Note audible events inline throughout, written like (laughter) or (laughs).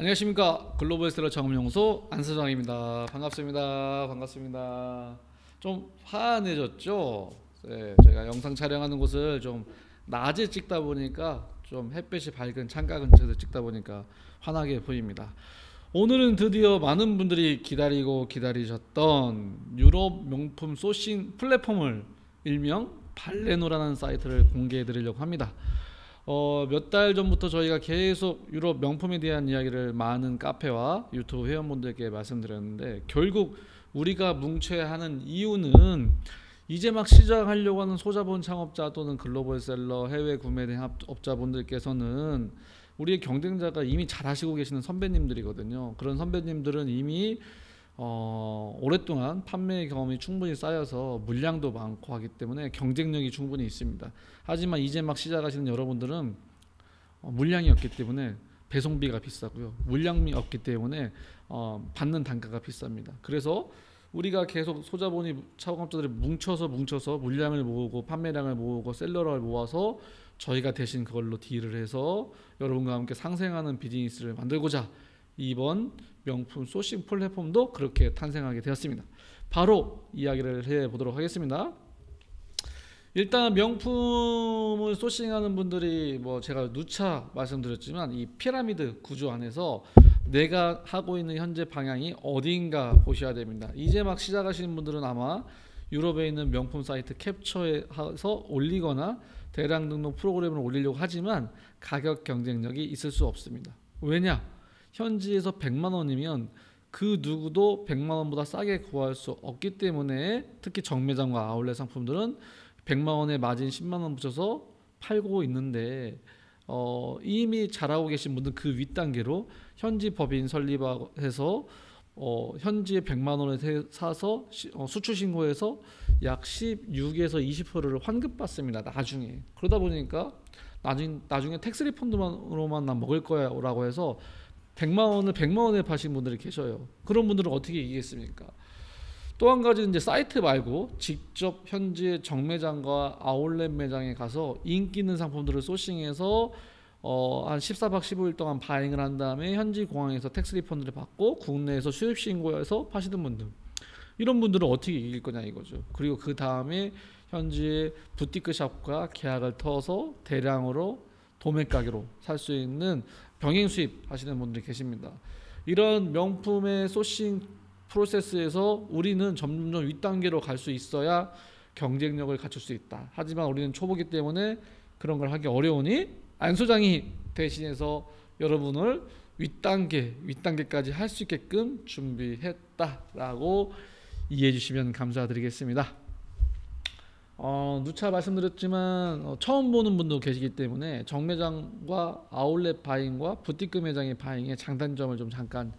안녕하십니까 글로벌 스텔러 정음용소 안서장입니다. 반갑습니다. 반갑습니다. 좀 화내졌죠? 네, 제가 영상 촬영하는 곳을 좀 낮에 찍다 보니까 좀 햇볕이 밝은 창가 근처에서 찍다 보니까 환하게 보입니다. 오늘은 드디어 많은 분들이 기다리고 기다리셨던 유럽 명품 소싱 플랫폼을 일명 발레노라는 사이트를 공개해 드리려고 합니다. 어, 몇 달 전부터 저희가 계속 유럽 명품에 대한 이야기를 많은 카페와 유튜브 회원분들께 말씀드렸는데 결국 우리가 뭉쳐야 하는 이유는 이제 막 시작하려고 하는 소자본 창업자 또는 글로벌 셀러 해외 구매 대업자분들께서는 우리의 경쟁자가 이미 잘 하시고 계시는 선배님들이거든요. 그런 선배님들은 이미 어, 오랫동안 판매 경험이 충분히 쌓여서 물량도 많고 하기 때문에 경쟁력이 충분히 있습니다. 하지만 이제 막 시작하시는 여러분들은 어, 물량이 없기 때문에 배송비가 비싸고요. 물량이 없기 때문에 어, 받는 단가가 비쌉니다. 그래서 우리가 계속 소자본이 차공업자들이 뭉쳐서 뭉쳐서 물량을 모으고 판매량을 모으고 셀러를 모아서 저희가 대신 그걸로 딜을 해서 여러분과 함께 상생하는 비즈니스를 만들고자 이번 명품 소싱 플랫폼도 그렇게 탄생하게 되었습니다. 바로 이야기를 해 보도록 하겠습니다. 일단 명품을 소싱하는 분들이 뭐 제가 누차 말씀드렸지만 이 피라미드 구조 안에서 내가 하고 있는 현재 방향이 어디인가 보셔야 됩니다. 이제 막 시작하시는 분들은 아마 유럽에 있는 명품 사이트 캡처해서 올리거나 대량 등록 프로그램을 올리려고 하지만 가격 경쟁력이 있을 수 없습니다. 왜냐? 현지에서 100만 원이면 그 누구도 100만 원보다 싸게 구할 수 없기 때문에 특히 정매장과 아울렛 상품들은 100만 원에 마진 10만 원 붙여서 팔고 있는데 어, 이미 잘하고 계신 분들 그 윗단계로 현지 법인 설립해서 어, 현지에 100만 원에 사서 시, 어, 수출 신고해서 약 16에서 20%를 환급받습니다. 나중에 그러다 보니까 나중 나중에 tax refund만으로만 나 먹을 거야라고 해서 100만 원을 100만 원에 파신 분들이 계셔요. 그런 분들은 어떻게 이기겠습니까? 또 한 가지는 이제 사이트 말고 직접 현지 정매장과 아울렛 매장에 가서 인기 있는 상품들을 sourcing해서 어, 한 14박 15일 동안 buying을 한 다음에 현지 공항에서 tax refund를 받고 국내에서 수입 신고해서 파시는 분들 이런 분들은 어떻게 이길 거냐 이거죠. 그리고 그 다음에 현지의 부티크 샵과 계약을 터서 대량으로 도매 가격으로 살 수 있는 병행 수입 하시는 분들이 계십니다. 이런 명품의 소싱 프로세스에서 우리는 점점 윗단계로 갈 수 있어야 경쟁력을 갖출 수 있다. 하지만 우리는 초보기 때문에 그런 걸 하기 어려우니 안 소장이 대신해서 여러분을 윗단계, 윗단계까지 할 수 있게끔 준비했다라고 이해해 주시면 감사드리겠습니다. 어, 누차 말씀드렸지만 어, 처음 보는 분도 계시기 때문에 정매장과 아울렛 바잉과 부티크 매장의 바잉의 장단점을 좀 잠깐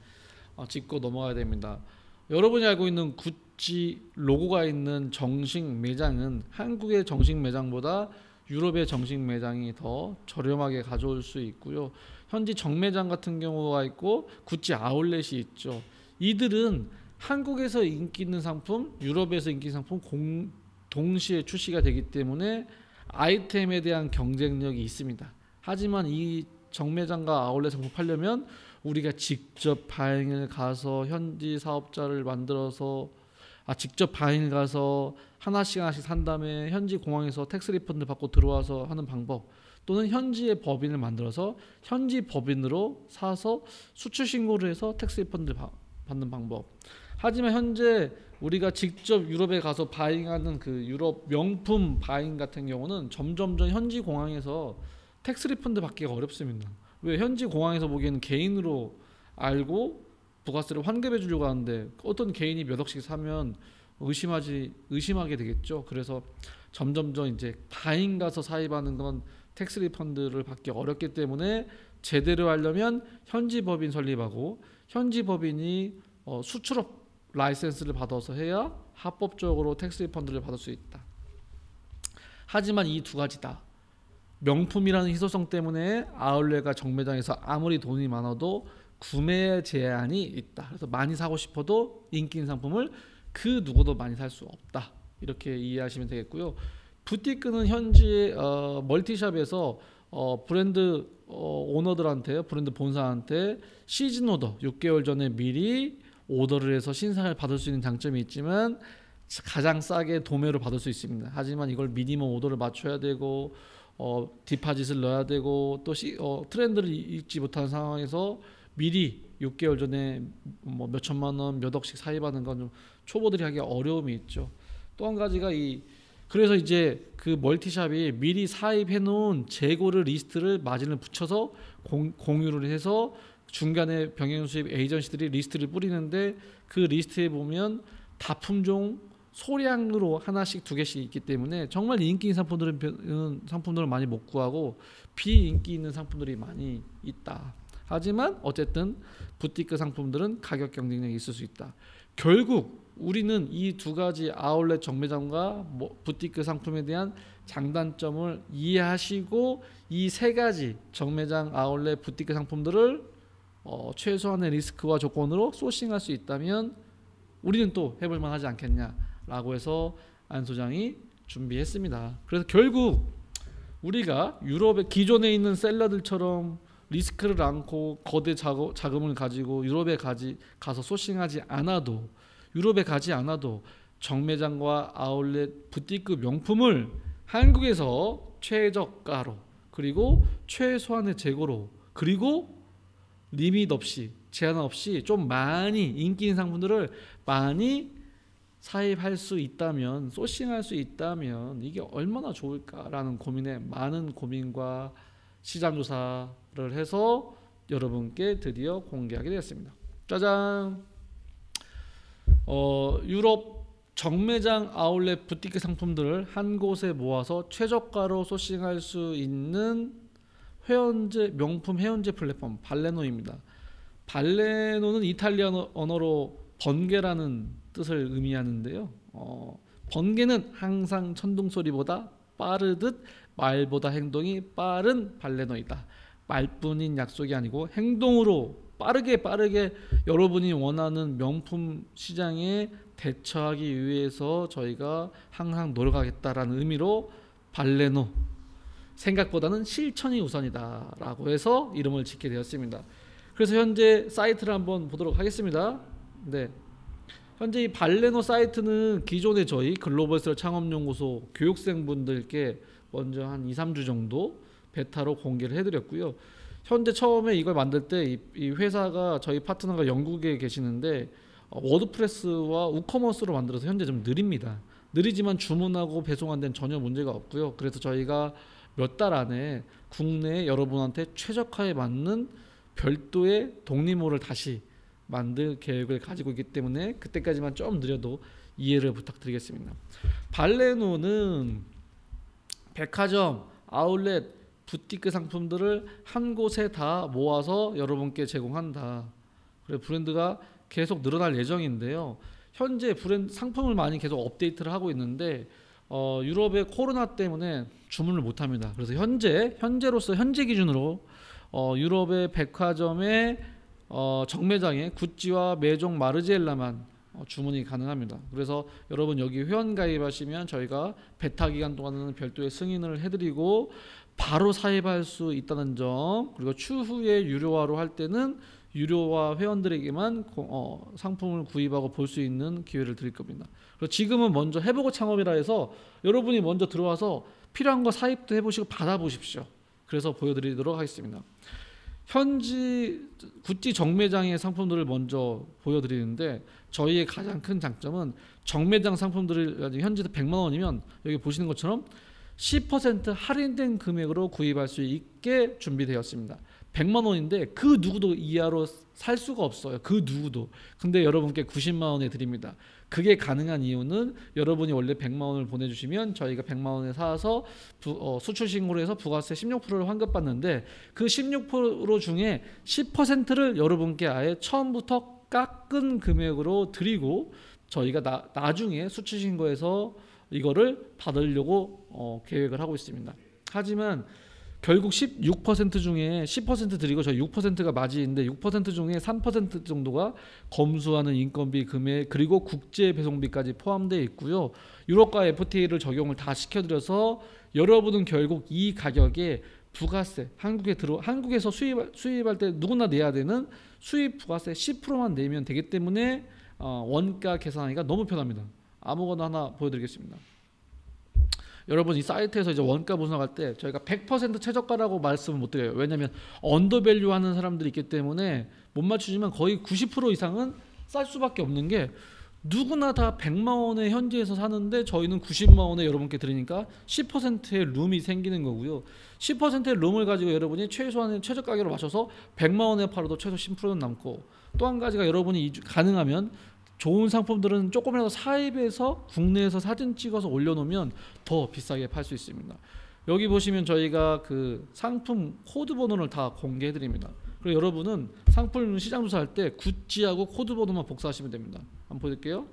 어, 짚고 넘어가야 됩니다. 여러분이 알고 있는 구찌 로고가 있는 정식 매장은 한국의 정식 매장보다 유럽의 정식 매장이 더 저렴하게 가져올 수 있고요. 현지 정매장 같은 경우가 있고 구찌 아울렛이 있죠. 이들은 한국에서 인기 있는 상품, 유럽에서 인기 상품 공, 동시에 출시가 되기 때문에 아이템에 대한 경쟁력이 있습니다. 하지만 이 정매장과 아울렛 상품 팔려면 우리가 직접 buying을 가서 현지 사업자를 만들어서 아 직접 buying 가서 하나씩 하나씩 산 다음에 현지 공항에서 tax refund 받고 들어와서 하는 방법 또는 현지의 법인을 만들어서 현지 법인으로 사서 수출 신고를 해서 tax refund 받는 방법. 하지만 현재 우리가 직접 유럽에 가서 buying하는 그 유럽 명품 buying 같은 경우는 점점점 현지 공항에서 tax refund 받기가 어렵습니다. 왜 현지 공항에서 보기에는 개인으로 알고 부가세를 환급해 주려고 하는데 어떤 개인이 몇 억씩 사면 의심하지 의심하게 되겠죠. 그래서 점점점 이제 buying 가서 사입하는 건 tax refund를 받기 어렵기 때문에 제대로 하려면 현지 법인 설립하고 현지 법인이 어, 수출업 라이센스를 받아서 해야 합법적으로 tax refund를 받을 수 있다. 하지만 이 두 가지 다 명품이라는 희소성 때문에 아울렛과 정매장에서 아무리 돈이 많아도 구매 제한이 있다. 그래서 많이 사고 싶어도 인기 있는 상품을 그 누구도 많이 살 수 없다. 이렇게 이해하시면 되겠고요. 부티크는 현지 어, 멀티샵에서 어, 브랜드 어, 오너들한테 브랜드 본사한테 시즌 오더 6개월 전에 미리 오더를 해서 신상을 받을 수 있는 장점이 있지만 가장 싸게 도매로 받을 수 있습니다. 하지만 이걸 미니멈 오더를 맞춰야 되고 어, 디파짓을 넣어야 되고 또 시, 어, 트렌드를 읽지 못한 상황에서 미리 6개월 전에 뭐 몇 천만 원, 몇 억씩 사입하는 건 좀 초보들이 하기 어려움이 있죠. 또 한 가지가 이 그래서 이제 그 멀티샵이 미리 사입해 놓은 재고를 리스트를 마진을 붙여서 공, 공유를 해서 중간에 병행 수입 에이전시들이 리스트를 뿌리는데 그 리스트에 보면 다품종 소량으로 하나씩 두 개씩 있기 때문에 정말 인기 있는 상품들은 상품들을 많이 못 구하고 비인기 있는 상품들이 많이 있다. 하지만 어쨌든 부티크 상품들은 가격 경쟁력이 있을 수 있다. 결국 우리는 이 두 가지 아울렛 정매장과 뭐 부티크 상품에 대한 장단점을 이해하시고 이 세 가지 정매장 아울렛 부티크 상품들을 어, 최소한의 리스크와 조건으로 소싱할 수 있다면 우리는 또 해볼 만하지 않겠냐라고 해서 안 소장이 준비했습니다. 그래서 결국 우리가 유럽의 기존에 있는 셀러들처럼 리스크를 안고 거대 자금을 가지고 유럽에 가지 가서 소싱하지 않아도 유럽에 가지 않아도 정매장과 아울렛 부티크 명품을 한국에서 최저가로 그리고 최소한의 재고로 그리고 리밋 없이 제한 없이 좀 많이 인기 있는 상품들을 많이 사입할 수 있다면 소싱할 수 있다면 이게 얼마나 좋을까라는 고민에 많은 고민과 시장 조사를 해서 여러분께 드디어 공개하게 되었습니다. 짜잔. 어, 유럽 정매장 아울렛 부티크 상품들을 한 곳에 모아서 최저가로 소싱할 수 있는 회원제 명품 회원제 플랫폼 발레노입니다. 발레노는 이탈리아 언어로 번개라는 뜻을 의미하는데요. 어, 번개는 항상 천둥 소리보다 빠르듯 말보다 행동이 빠른 발레노이다. 말뿐인 약속이 아니고 행동으로 빠르게 빠르게 여러분이 원하는 명품 시장에 대처하기 위해서 저희가 항상 노력하겠다라는 의미로 발레노 생각보다는 실천이 우선이다라고 해서 이름을 짓게 되었습니다. 그래서 현재 사이트를 한번 보도록 하겠습니다. 네. 현재 이 발레노 사이트는 기존에 저희 글로벌셀 창업연구소 교육생분들께 먼저 한 2, 3주 정도 베타로 공개를 해드렸고요. 현재 처음에 이걸 만들 때 이 회사가 저희 파트너가 영국에 계시는데 어, 워드프레스와 우커머스로 만들어서 현재 좀 느립니다. 느리지만 주문하고 배송한 데는 전혀 문제가 없고요. 그래서 저희가 몇 달 안에 국내 여러분한테 최적화에 맞는 별도의 독립모를 다시 만들 계획을 가지고 있기 때문에 그때까지만 좀 느려도 이해를 부탁드리겠습니다. 발레노는 백화점, 아울렛, 부티크 상품들을 한 곳에 다 모아서 여러분께 제공한다. 그래 브랜드가 계속 늘어날 예정인데요. 현재 브랜드 상품을 많이 계속 업데이트를 하고 있는데 어, 유럽의 코로나 때문에 주문을 못 합니다. 그래서 현재 현재로서 현재 기준으로 어, 유럽의 백화점의 어, 정매장에 구찌와 메종 마르지엘라만 어, 주문이 가능합니다. 그래서 여러분 여기 회원 가입하시면 저희가 베타 기간 동안은 별도의 승인을 해드리고 바로 사입할 수 있다는 점 그리고 추후에 유료화로 할 때는 유료화 회원들에게만 어, 상품을 구입하고 볼 수 있는 기회를 드릴 겁니다. 그리고 지금은 먼저 해보고 창업이라 해서 여러분이 먼저 들어와서 필요한 거 사입도 해보시고 받아보십시오. 그래서 보여드리도록 하겠습니다. 현지 구찌 정매장의 상품들을 먼저 보여드리는데 저희의 가장 큰 장점은 정매장 상품들을 현재 100만 원이면 여기 보시는 것처럼 10% 할인된 금액으로 구입할 수 있게 준비되었습니다. 100만 원인데 그 누구도 이하로 살 수가 없어요. 그 누구도. 근데 여러분께 90만 원에 드립니다. 그게 가능한 이유는 여러분이 원래 100만 원을 보내주시면 저희가 100만 원에 사서 부, 어, 수출 신고를 해서 부가세 16%를 환급받는데 그 16% 중에 10%를 여러분께 아예 처음부터 깎은 금액으로 드리고 저희가 나, 나중에 수출 신고해서 이거를 받으려고 어, 계획을 하고 있습니다. 하지만 결국 16% 중에 10% 드리고 저희 6%가 마진인데 6% 중에 3% 정도가 검수하는 인건비 금액 그리고 국제 배송비까지 포함되어 있고요. 유럽과 FTA를 적용을 다 시켜드려서 여러분은 결국 이 가격에 부가세 한국에 들어 한국에서 수입 수입할 때 누구나 내야 되는 수입 부가세 10%만 내면 되기 때문에 어, 원가 계산하기가 너무 편합니다. 아무거나 하나 보여드리겠습니다. 여러분 이 사이트에서 이제 원가 분석할 때 저희가 100% 최저가라고 말씀을 못 드려요. 왜냐하면 언더밸류 하는 사람들이 있기 때문에 못 맞추지만 거의 90% 이상은 쌀 수밖에 없는 게 누구나 다 100만 원에 현지에서 사는데 저희는 90만 원에 여러분께 드리니까 10%의 룸이 생기는 거고요. 10%의 룸을 가지고 여러분이 최소한의 최저 가격으로 맞춰서 100만 원에 팔아도 최소 10%는 남고 또 한 가지가 여러분이 가능하면 좋은 상품들은 조금이라도 사입해서 국내에서 사진 찍어서 올려놓으면 더 비싸게 팔 수 있습니다. 여기 보시면 저희가 그 상품 코드 번호를 다 공개해 드립니다. 그리고 여러분은 상품 시장 조사할 때 구찌하고 코드 번호만 복사하시면 됩니다. 한번 보여드릴게요.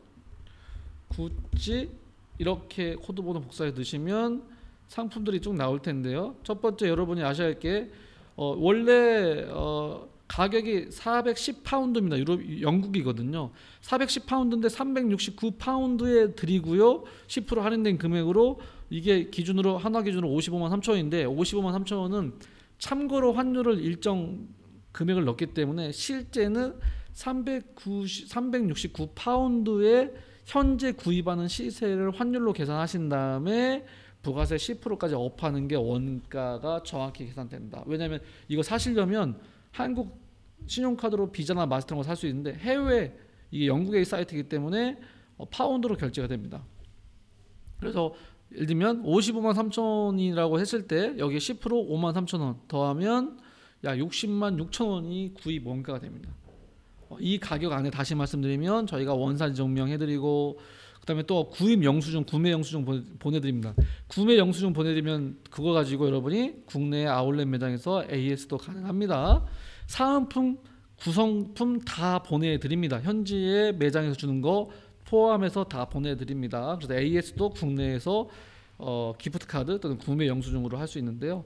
구찌 이렇게 코드 번호 복사해 두시면 상품들이 쭉 나올 텐데요. 첫 번째 여러분이 아셔야 할게 어, 원래 어, 가격이 410파운드입니다. 유럽 영국이거든요. 410파운드인데 369파운드에 드리고요. 10% 할인된 금액으로 이게 기준으로 한화 기준으로 55만 3천원인데 55만 3천원은 참고로 환율을 일정 금액을 넣기 때문에 실제는 390, 369파운드에 현재 구입하는 시세를 환율로 계산하신 다음에 부가세 10%까지 업하는 게 원가가 정확히 계산된다. 왜냐하면 이거 사시려면 한국 신용카드로 비자나 마스터로 살수 있는데 해외 이게 영국의 사이트이기 때문에 어, 파운드로 결제가 됩니다. 그래서 예를 들면 55만 3천원이라고 했을 때 여기 10% 5만 3천 원 더하면 약 60만 6천 원이 구입 원가가 됩니다. 어, 이 가격 안에 다시 말씀드리면 저희가 원산 증명해드리고 그다음에 또 구입 영수증, 구매 영수증 보내드립니다. 구매 영수증 보내드리면 그거 가지고 여러분이 국내 아울렛 매장에서 AS도 가능합니다. 사은품, 구성품 다 보내드립니다. 현지에 매장에서 주는 거 포함해서 다 보내드립니다. 그래서 AS도 국내에서 어, 기프트 카드 또는 구매 영수증으로 할 수 있는데요.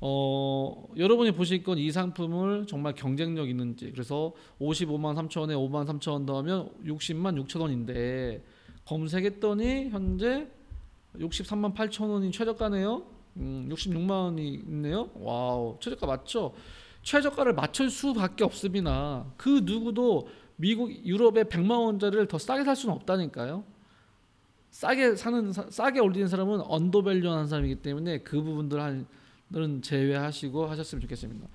어, 여러분이 보실 건 이 상품을 정말 경쟁력 있는지 그래서 55만 3천 원에 5만 3천 원 더하면 60만 6천 원인데 검색했더니 현재 63만 8천 원이 최저가네요. 음, 66만 원이 있네요. 와우, 최저가 맞죠? 최저가를 맞출 수밖에 없습니다. 그 누구도 미국, 유럽의 100만 원짜리를 더 싸게 살 수는 없다니까요. 싸게 사는 싸게 올리는 사람은 언더밸류하는 사람이기 때문에 그 부분들은 제외하시고 하셨으면 좋겠습니다.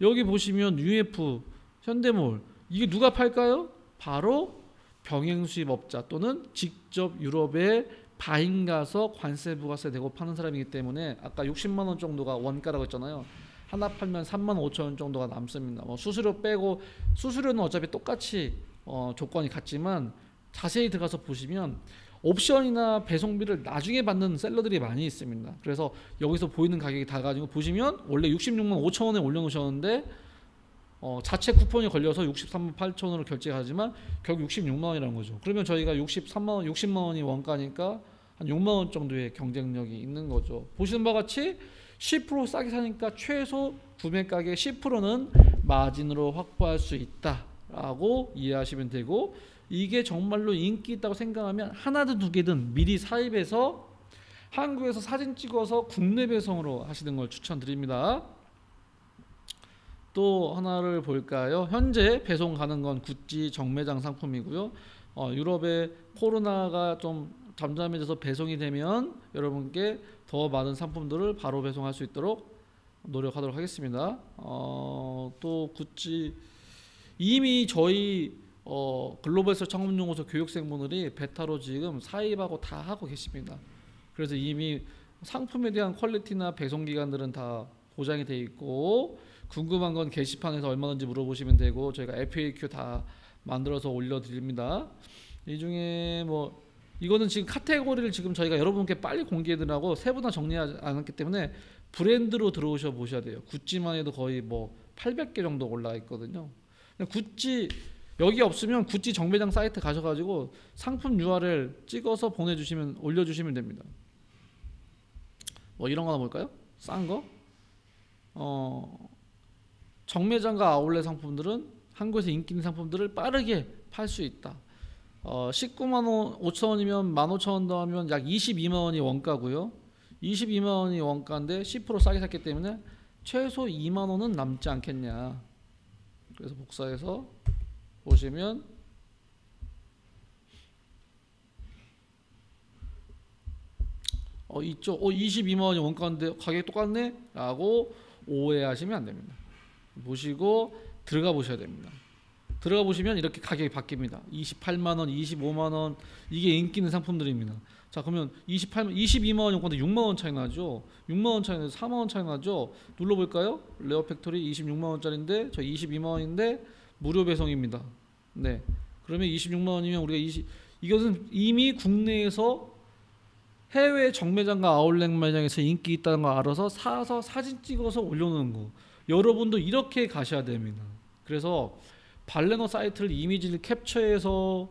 여기 보시면 UF, 현대몰 이게 누가 팔까요? 바로 병행 수입업자 또는 직접 유럽에 바인 가서 관세 부가세 내고 파는 사람이기 때문에 아까 60만 원 정도가 원가라고 했잖아요. 하나 팔면 3만 5천 원 정도가 남습니다. 뭐 수수료 빼고 수수료는 어차피 똑같이 어, 조건이 같지만 자세히 들어가서 보시면 옵션이나 배송비를 나중에 받는 셀러들이 많이 있습니다. 그래서 여기서 보이는 가격이 다 가지고 보시면 원래 66만 5천 원에 올려놓으셨는데 어, 자체 쿠폰이 걸려서 63만 8천 원으로 결제하지만 결국 66만 원이라는 거죠. 그러면 저희가 63만 원, 60만 원이 원가니까 한 6만 원 정도의 경쟁력이 있는 거죠. 보시는 바와 같이 10% 싸게 사니까 최소 구매 가격 10%는 마진으로 확보할 수 있다라고 이해하시면 되고 이게 정말로 인기 있다고 생각하면 하나든 두 개든 미리 사입해서 한국에서 사진 찍어서 국내 배송으로 하시는 걸 추천드립니다. 또 하나를 볼까요? 현재 배송 가는 건 구찌 정매장 상품이고요. 어, 유럽의 코로나가 좀 잠잠해져서 배송이 되면 여러분께 더 많은 상품들을 바로 배송할 수 있도록 노력하도록 하겠습니다. 어, 또 구찌 이미 저희 어, 글로벌서 창업연구소 교육생분들이 베타로 지금 사입하고 다 하고 계십니다. 그래서 이미 상품에 대한 퀄리티나 배송 기간들은 다 보장이 돼 있고 궁금한 건 게시판에서 얼마든지 물어보시면 되고 저희가 FAQ 다 만들어서 올려드립니다. 이 중에 뭐 이거는 지금 카테고리를 지금 저희가 여러분께 빨리 공개해드리고 세분화 정리하지 않았기 때문에 브랜드로 들어오셔 보셔야 돼요. 구찌만 해도 거의 뭐 800개 정도 올라 있거든요. 구찌 여기 없으면 구찌 정매장 사이트 가셔가지고 상품 URL 찍어서 보내주시면 올려주시면 됩니다. 뭐 이런 거나 볼까요? 싼 거? 어 정매장과 아울렛 상품들은 한국에서 인기 있는 상품들을 빠르게 팔 수 있다. 어, 19만 원 5천 원이면 15,000원 더하면 약 22만 원이 원가고요. 22만 원이 원가인데 10% 싸게 샀기 때문에 최소 2만 원은 남지 않겠냐. 그래서 복사해서 보시면 어 이쪽 어 22만 원이 원가인데 가격이 똑같네? 라고 오해하시면 안 됩니다. 보시고 들어가 보셔야 됩니다. 들어가 보시면 이렇게 가격이 바뀝니다. 28만 원, 25만 원 이게 인기 있는 상품들입니다. 자 그러면 28만, 22만 원 원가인데 6만 원 차이 나죠. 6만 원 차이 나죠. 4만 원 차이 나죠. 눌러 볼까요? 레어 팩토리 26만 원짜리인데 저 22만 원인데 무료 배송입니다. 네. 그러면 26만 원이면 우리가 20 이것은 이미 국내에서 해외 정매장과 아울렛 매장에서 인기 있다는 거 알아서 사서 사진 찍어서 올려놓는 거. 여러분도 이렇게 가셔야 됩니다. 그래서 발레노 사이트를 이미지를 캡처해서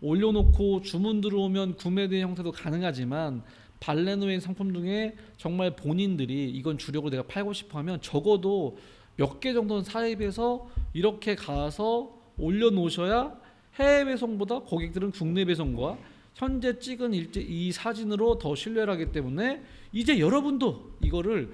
올려놓고 주문 들어오면 구매된 형태도 가능하지만 발레노의 상품 중에 정말 본인들이 이건 주력으로 내가 팔고 싶어 하면 적어도 몇 개 정도는 사입해서 이렇게 가서 올려놓으셔야 해외 배송보다 고객들은 국내 배송과 현재 찍은 일제 이 사진으로 더 신뢰를 하기 때문에 이제 여러분도 이거를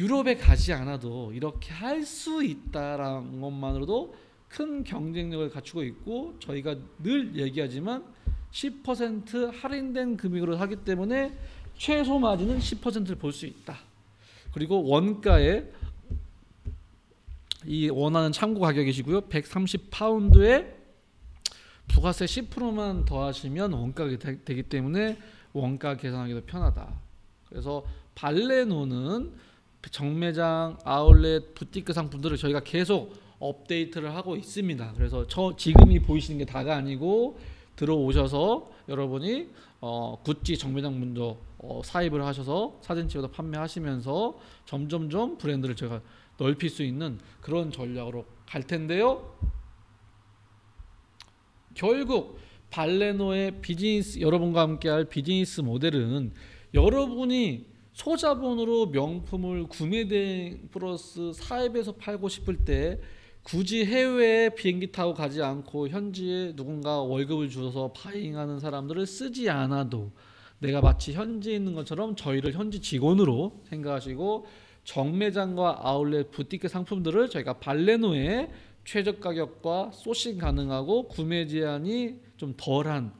유럽에 가지 않아도 이렇게 할 수 있다라는 것만으로도 큰 경쟁력을 갖추고 있고 저희가 늘 얘기하지만 10% 할인된 금액으로 하기 때문에 최소 마진은 10%를 볼 수 있다. 그리고 원가에 이 원하는 참고 가격이시고요. 130파운드에 부가세 10%만 더하시면 원가가 되기 때문에 원가 계산하기도 편하다. 그래서 발레노는 정매장, 아울렛, 부티크 상품들을 저희가 계속 업데이트를 하고 있습니다. 그래서 저 지금이 보이시는 게 다가 아니고 들어오셔서 여러분이 어, 구찌 정매장 먼저 어, 사입을 하셔서 사진 찍어서 판매하시면서 점점점 브랜드를 제가 넓힐 수 있는 그런 전략으로 갈 텐데요. 결국 발레노의 비즈니스 여러분과 함께할 비즈니스 모델은 여러분이 소자본으로 명품을 구매된 플러스 사입에서 팔고 싶을 때 굳이 해외에 비행기 타고 가지 않고 현지에 누군가 월급을 주어서 파잉하는 사람들을 쓰지 않아도 내가 마치 현지에 있는 것처럼 저희를 현지 직원으로 생각하시고 정매장과 아울렛 부티크 상품들을 저희가 발레노에 최저 가격과 소싱 가능하고 구매 제한이 좀 덜한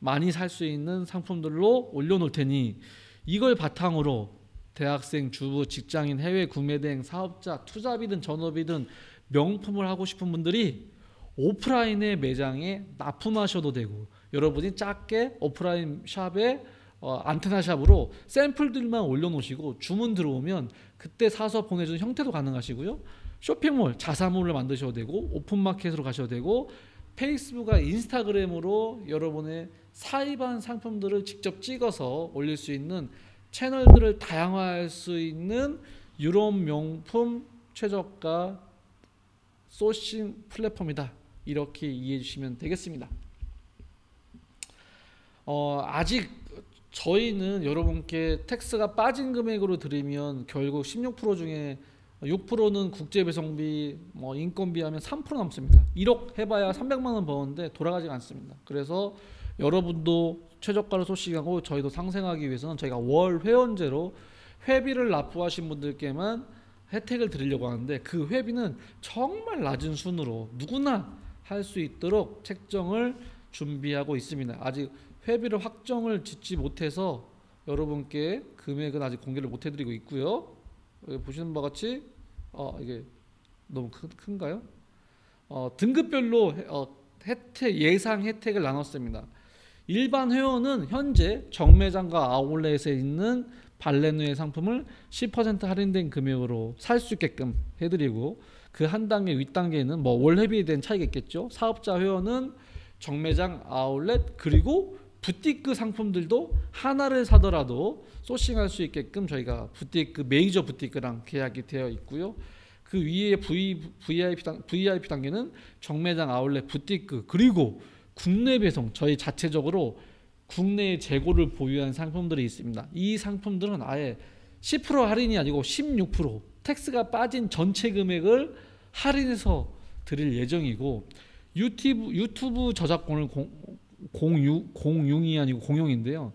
많이 살 수 있는 상품들로 올려놓을 테니 이걸 바탕으로 대학생, 주부, 직장인, 해외 구매 대행, 사업자, 투자비든 전업이든 명품을 하고 싶은 분들이 오프라인의 매장에 납품하셔도 되고 여러분이 작게 오프라인 샵에 어, 안테나 샵으로 샘플들만 올려놓으시고 주문 들어오면 그때 사서 보내주는 형태도 가능하시고요. 쇼핑몰 자사몰을 만드셔도 되고 오픈마켓으로 가셔도 되고 페이스북과 인스타그램으로 여러분의 사입한 상품들을 직접 찍어서 올릴 수 있는 채널들을 다양화할 수 있는 유럽 명품 최저가 소싱 플랫폼이다. 이렇게 이해해 주시면 되겠습니다. 어, 아직 저희는 여러분께 텍스가 빠진 금액으로 드리면 결국 16% 중에 6%는 국제 배송비, 뭐 인건비 하면 3% 남습니다. 1억 해봐야 300만 원 버는데 돌아가지 않습니다. 그래서 여러분도 최저가를 소식하고 저희도 상생하기 위해서는 저희가 월 회원제로 회비를 납부하신 분들께만 혜택을 드리려고 하는데 그 회비는 정말 낮은 순으로 누구나 할 수 있도록 책정을 준비하고 있습니다. 아직 회비를 확정을 짓지 못해서 여러분께 금액은 아직 공개를 못 해드리고 있고요. 보시는 바와 같이 어, 이게 너무 큰, 가요 어, 등급별로 어, 혜택 예상 혜택을 나눴습니다. 일반 회원은 현재 정매장과 아울렛에 있는 발레누의 상품을 10% 할인된 금액으로 살 수 있게끔 해드리고 그 한 단계 윗단계는 뭐 월회비에 대한 차이가 있겠죠. 사업자 회원은 정매장 아울렛 그리고 부티크 상품들도 하나를 사더라도 소싱할 수 있게끔 저희가 부티크 메이저 부티크랑 계약이 되어 있고요. 그 위에 v, VIP, 단, VIP 단계는 정매장 아울렛 부티크 그리고 국내 배송 저희 자체적으로 국내 재고를 보유한 상품들이 있습니다. 이 상품들은 아예 10% 할인이 아니고 16% 텍스가 빠진 전체 금액을 할인해서 드릴 예정이고 유튜브 유튜브 저작권을 공, 공유 공용이 아니고 공용인데요.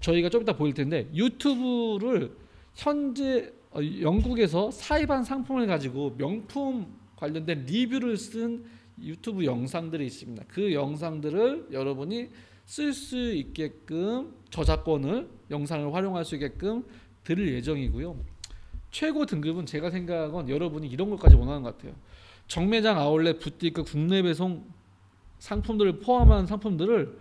저희가 좀 이따 보일 텐데 유튜브를 현재 어, 영국에서 사입한 상품을 가지고 명품 관련된 리뷰를 쓴 유튜브 영상들이 있습니다. 그 영상들을 여러분이 쓸 수 있게끔 저작권을 영상을 활용할 수 있게끔 드릴 예정이고요. 최고 등급은 제가 생각은 여러분이 이런 것까지 원하는 것 같아요. 정매장 아울렛 부티크 국내 배송 상품들을 포함한 상품들을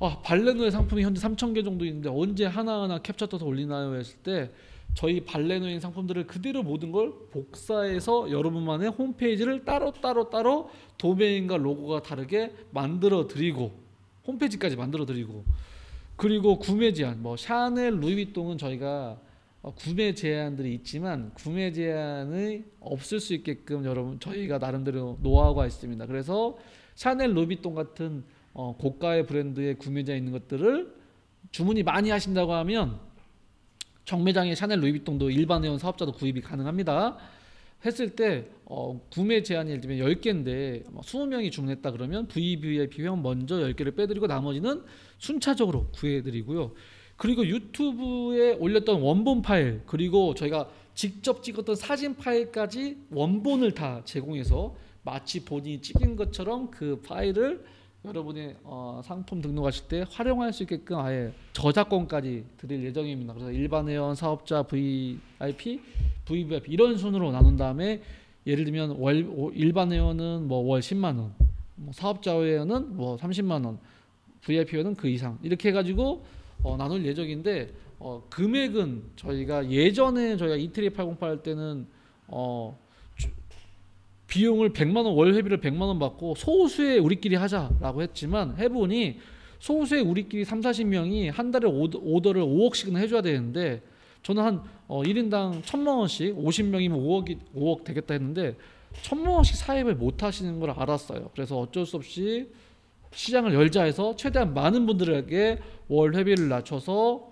아, 발레노의 상품이 현재 3,000개 정도 있는데 언제 하나하나 캡처 떠서 올리나요 했을 때 저희 발레노인 상품들을 그대로 모든 걸 복사해서 여러분만의 홈페이지를 따로 따로 따로 도메인과 로고가 다르게 만들어 드리고 홈페이지까지 만들어 드리고 그리고 구매 제한 뭐 샤넬 루이비통은 저희가 어, 구매 제한들이 있지만 구매 제한이 없을 수 있게끔 여러분 저희가 나름대로 노하우가 있습니다. 그래서 샤넬 루이비통 같은 어, 고가의 브랜드의 구매자 있는 것들을 주문이 많이 하신다고 하면 정매장의 샤넬 루이비통도 일반 회원 사업자도 구입이 가능합니다. 했을 때 어, 구매 제한이 예를 들면 10개인데 20명이 뭐 주문했다 그러면 VVIP 회원 먼저 10개를 빼드리고 나머지는 순차적으로 구해드리고요. 그리고 유튜브에 올렸던 원본 파일 그리고 저희가 직접 찍었던 사진 파일까지 원본을 다 제공해서 마치 본인이 찍은 것처럼 그 파일을 여러분의 어, 상품 등록하실 때 활용할 수 있게끔 아예 저작권까지 드릴 예정입니다. 그래서 일반 회원, 사업자, VIP, VVIP 이런 순으로 나눈 다음에 예를 들면 월 일반 회원은 뭐 월 10만 원, 뭐 사업자 회원은 뭐 30만 원, VIP 회원은 그 이상 이렇게 해가지고 어, 나눌 예정인데 어, 금액은 저희가 예전에 저희가 이태리 808 할 때는 어, 비용을 100만 원 월회비를 100만 원 받고 소수의 우리끼리 하자라고 했지만 해보니 소수의 우리끼리 3, 40명이 한 달에 오더, 를 5억씩은 해줘야 되는데 저는 한 어, 1인당 1000만 원씩 50명이면 5억이 5억 되겠다 했는데 1000만 원씩 사입을 못 하시는 걸 알았어요. 그래서 어쩔 수 없이 시장을 열자 해서 최대한 많은 분들에게 월 회비를 낮춰서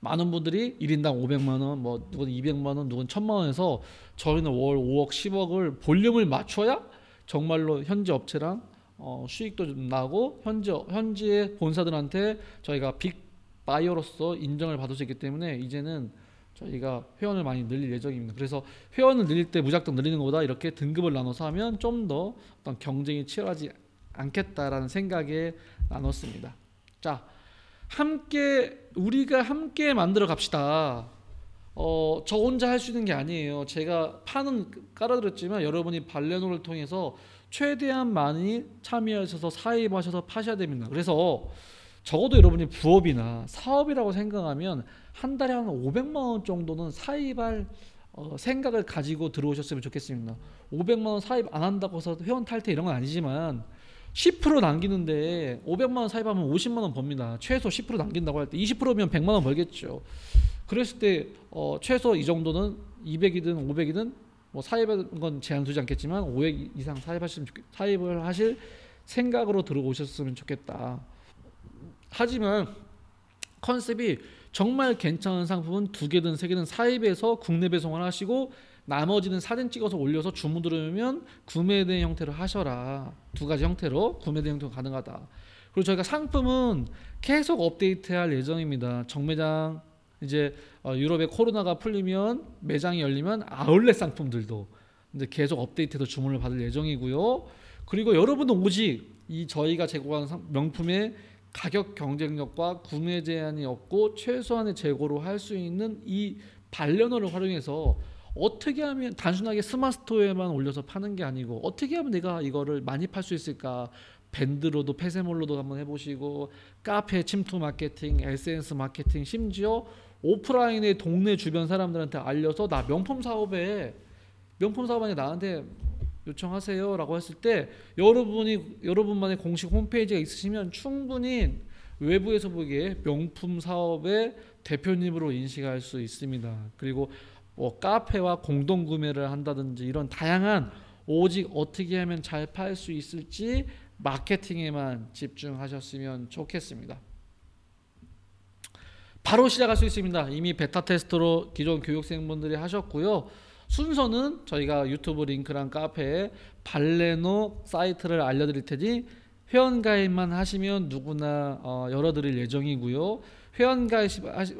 많은 분들이 1인당 500만 원, 뭐 누군 200만 원, 누군 1000만 원에서 저희는 월 5억, 10억을 볼륨을 맞춰야 정말로 현지 업체랑 어, 수익도 좀 나고 현지 현지의 본사들한테 저희가 빅 바이어로서 인정을 받을 수 있기 때문에 이제는 저희가 회원을 많이 늘릴 예정입니다. 그래서 회원을 늘릴 때 무작정 늘리는 것보다 이렇게 등급을 나눠서 하면 좀 더 어떤 경쟁이 치열하지 않겠다라는 생각에 나눴습니다. 자, 함께 우리가 함께 만들어 갑시다. 어, 저 혼자 할 수 있는 게 아니에요. 제가 판은 깔아드렸지만 여러분이 발레노를 통해서 최대한 많이 참여하셔서 사입하셔서 파셔야 됩니다. 그래서 적어도 여러분이 부업이나 사업이라고 생각하면 한 달에 한 500만 원 정도는 사입할 어, 생각을 가지고 들어오셨으면 좋겠습니다. 500만 원 사입 안 한다고 해서 회원 탈퇴 이런 건 아니지만 10% 남기는데 500만 원 사입하면 50만 원 법니다. 최소 10% 남긴다고 할 때 20%면 100만 원 벌겠죠. 그랬을 때 어, 최소 이 정도는 200이든 500이든 뭐 사입하는 건 제한 두지 않겠지만 500 이상 좋겠, 사입을 하실 생각으로 들어오셨으면 좋겠다. 하지만 컨셉이 정말 괜찮은 상품은 두 개든 세 개든 사입해서 국내 배송을 하시고 나머지는 사진 찍어서 올려서 주문 들어오면 구매된 형태로 하셔라. 두 가지 형태로 구매된 형태가 가능하다. 그리고 저희가 상품은 계속 업데이트할 예정입니다. 정매장 이제 어, 유럽의 코로나가 풀리면 매장이 열리면 아울렛 상품들도 이제 계속 업데이트해서 주문을 받을 예정이고요. 그리고 여러분은 오직 이 저희가 제공하는 명품의 가격 경쟁력과 구매 제한이 없고 최소한의 재고로 할 수 있는 이 반려노를 활용해서 어떻게 하면 단순하게 스마트스토어에만 올려서 파는 게 아니고 어떻게 하면 내가 이거를 많이 팔 수 있을까? 밴드로도 폐쇄몰로도 한번 해보시고 카페 침투 마케팅, SNS 마케팅 심지어 오프라인의 동네 주변 사람들한테 알려서 나 명품 사업에 명품 사업에 나한테 요청하세요라고 했을 때 여러분이 여러분만의 공식 홈페이지가 있으시면 충분히 외부에서 보기에 명품 사업의 대표님으로 인식할 수 있습니다. 그리고 뭐 카페와 공동 구매를 한다든지 이런 다양한 오직 어떻게 하면 잘 팔 수 있을지 마케팅에만 집중하셨으면 좋겠습니다. 바로 시작할 수 있습니다. 이미 베타 테스트로 기존 교육생분들이 하셨고요. 순서는 저희가 유튜브 링크랑 카페에 발레노 사이트를 알려드릴 테니 회원 가입만 하시면 누구나 어, 열어드릴 예정이고요. 회원 가입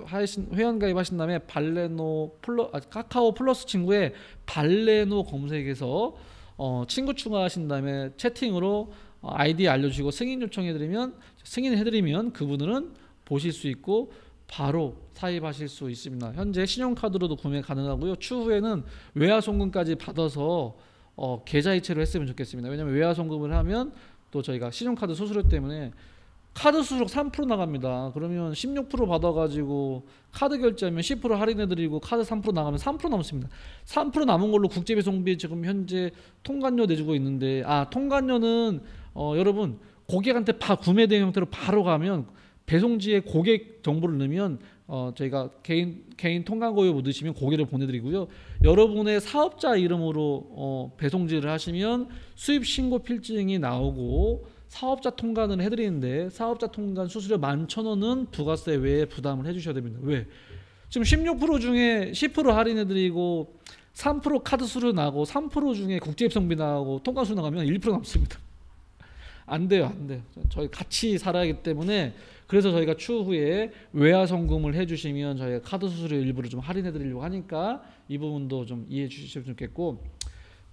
하신 회원 가입 하신 다음에 발레노 플러 아, 카카오 플러스 친구에 발레노 검색해서 어, 친구 추가하신 다음에 채팅으로 어, 아이디 알려주시고 승인 요청해드리면 승인해드리면 그분들은 보실 수 있고 바로 사입하실 수 있습니다. 현재 신용카드로도 구매 가능하고요. 추후에는 외화 송금까지 받아서 어, 계좌 이체로 했으면 좋겠습니다. 왜냐하면 외화 송금을 하면 또 저희가 신용카드 수수료 때문에 카드 수수료 3% 나갑니다. 그러면 16% 받아가지고 카드 결제하면 10% 할인해드리고 카드 3% 나가면 3% 남습니다. 3% 남은 걸로 국제배송비 지금 현재 통관료 내주고 있는데 아 통관료는 어, 여러분 고객한테 바 구매된 형태로 바로 가면 배송지에 고객 정보를 넣으면 어, 저희가 개인 개인 통관고유 넣으시면 고객을 보내드리고요. 여러분의 사업자 이름으로 어, 배송지를 하시면 수입 신고 필증이 나오고 사업자 통관을 해드리는데 사업자 통관 수수료 11,000원은 부가세 외에 부담을 해주셔야 됩니다. 왜? 지금 16% 중에 10% 할인해드리고 3% 카드 수수료 나고 3% 중에 국제입성비 나가고 통관수 나가면 1% 남습니다. 안 돼요, 안 돼요. 저희 같이 살아야 하기 때문에 그래서 저희가 추후에 외화 송금을 해주시면 저희가 카드 수수료 일부를 좀 할인해드리려고 하니까 이 부분도 좀 이해해 주시면 좋겠고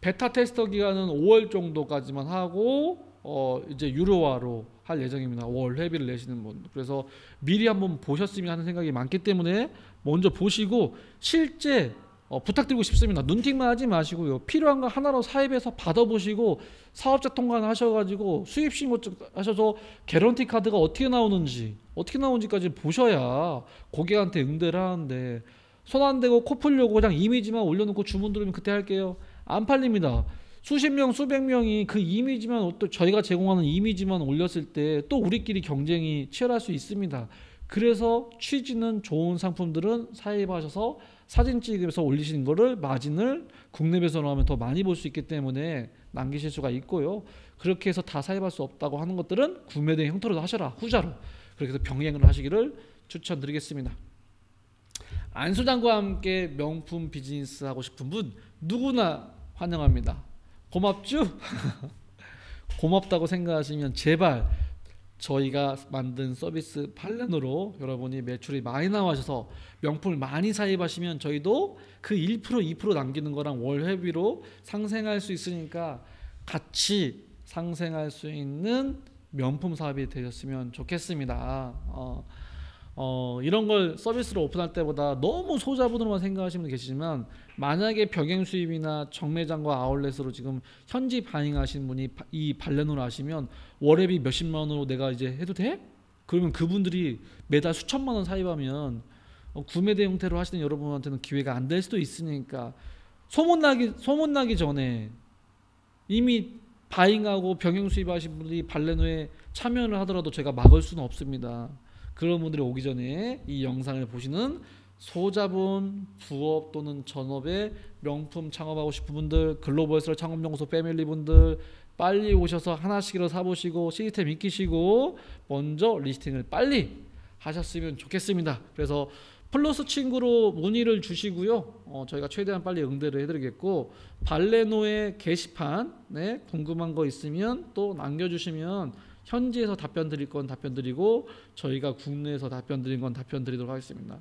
베타 테스터 기간은 5월 정도까지만 하고 어 이제 유료화로 할 예정입니다. 월 회비를 내시는 분. 그래서 미리 한번 보셨으면 하는 생각이 많기 때문에 먼저 보시고 실제 어, 부탁드리고 싶습니다. 눈팅만 하지 마시고요. 필요한 거 하나로 사입해서 받아보시고 사업자 통관 하셔가지고 수입 신고 하셔서 개런티 카드가 어떻게 나오는지 어떻게 나오는지까지 보셔야 고객한테 응대를 하는데 손 안 대고 코 풀려고 그냥 이미지만 올려놓고 주문 들으면 그때 할게요. 안 팔립니다. 수십 명, 수백 명이 그 이미지만 또 저희가 제공하는 이미지만 올렸을 때 또 우리끼리 경쟁이 치열할 수 있습니다. 그래서 취지는 좋은 상품들은 사입하셔서 사진 찍으면서 올리시는 거를 마진을 국내 배송으로 하면 더 많이 볼 수 있기 때문에 남기실 수가 있고요. 그렇게 해서 다 사입할 수 없다고 하는 것들은 구매된 형태로 하셔라 후자로 그렇게 해서 병행을 하시기를 추천드리겠습니다. 안 소장과 함께 명품 비즈니스 하고 싶은 분 누구나 환영합니다. 고맙죠? (laughs) 고맙다고 생각하시면 제발 저희가 만든 서비스 팔렌으로 여러분이 매출이 많이 나와셔서 명품을 많이 사입하시면 저희도 그 1% 2% 남기는 거랑 월 회비로 상생할 수 있으니까 같이 상생할 수 있는 명품 사업이 되셨으면 좋겠습니다. 어, 어, 이런 걸 서비스로 오픈할 때보다 너무 소자본으로만 생각하시는 분 계시지만 만약에 병행 수입이나 정매장과 아울렛으로 지금 현지 반영하시는 분이 이 발렌으로 하시면 월회비 몇십만 원으로 내가 이제 해도 돼? 그러면 그분들이 매달 수천만 원 사입하면 어, 구매대 형태로 하시는 여러분한테는 기회가 안 될 수도 있으니까 소문나기 소문나기 전에 이미 바잉하고 병행 수입하신 분들이 발레노에 참여를 하더라도 제가 막을 수는 없습니다. 그런 분들이 오기 전에 이 영상을 보시는 소자본 부업 또는 전업에 명품 창업하고 싶은 분들 글로벌셀러 창업연구소 패밀리 분들 빨리 오셔서 하나씩이라도 사보시고 시스템 익히시고 먼저 listing을 빨리 하셨으면 좋겠습니다. 그래서 플러스 친구로 문의를 주시고요. 어, 저희가 최대한 빨리 응대를 해드리겠고 발레노의 게시판에 궁금한 거 있으면 또 남겨주시면 현지에서 답변 드릴 건 답변 드리고 저희가 국내에서 답변 드린 건 답변 드리도록 하겠습니다.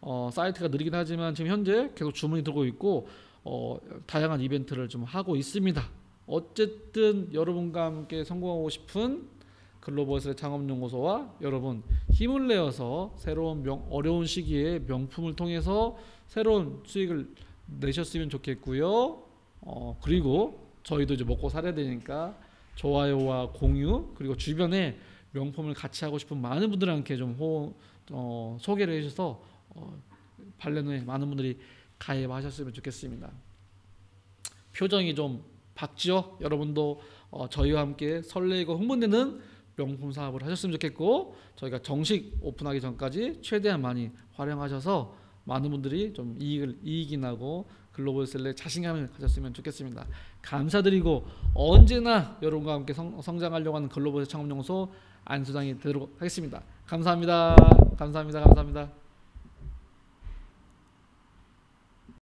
어, 사이트가 느리긴 하지만 지금 현재 계속 주문이 들고 있고 어, 다양한 이벤트를 좀 하고 있습니다. 어쨌든 여러분과 함께 성공하고 싶은 글로벌스의 창업연구소와 여러분 힘을 내어서 새로운 명, 어려운 시기에 명품을 통해서 새로운 수익을 내셨으면 좋겠고요. 어, 그리고 저희도 이제 먹고 살아야 되니까 좋아요와 공유 그리고 주변에 명품을 같이 하고 싶은 많은 분들한테 좀 호, 어, 소개를 해주셔서 어, 발레노에 많은 분들이 가입하셨으면 좋겠습니다. 표정이 좀 밝죠? 여러분도 어, 저희와 함께 설레고 흥분되는 명품 사업을 하셨으면 좋겠고 저희가 정식 오픈하기 전까지 최대한 많이 활용하셔서 많은 분들이 좀 이익을 이익이 나고 글로벌 셀레 자신감을 가졌으면 좋겠습니다. 감사드리고 언제나 여러분과 함께 성, 성장하려고 하는 글로벌 창업연구소 안소장이 되도록 하겠습니다. 감사합니다. 감사합니다. 감사합니다.